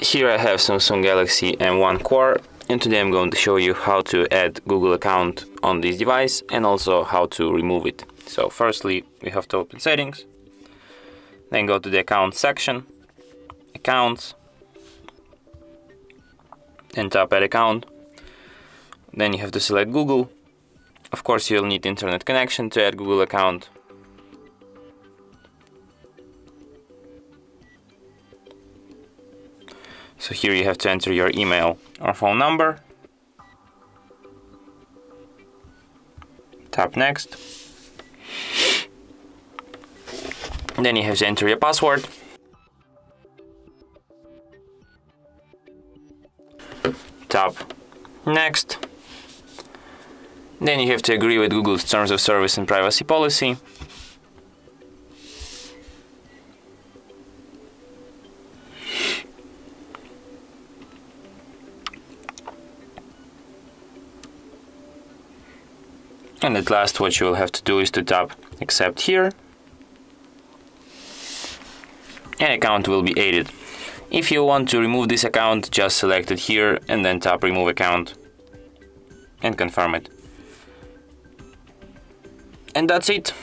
Here I have Samsung Galaxy M1 Core and today I'm going to show you how to add Google account on this device and also how to remove it. So firstly we have to open settings, then go to the account section, accounts, and tap add account. Then you have to select Google. Of course you'll need internet connection to add Google account So here you have to enter your email or phone number. Tap next. Then you have to enter your password. Tap next. Then you have to agree with Google's terms of service and privacy policy. And at last what you will have to do is to tap accept here. An account will be added. If you want to remove this account, just select it here and then tap remove account and confirm it. And that's it.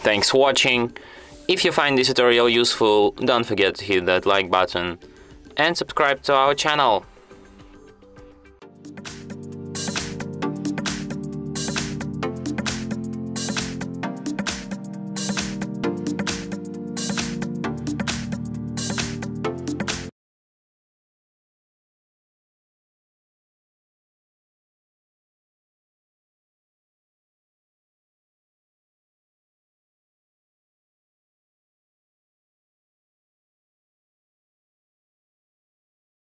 Thanks for watching. If you find this tutorial useful, don't forget to hit that like button and subscribe to our channel.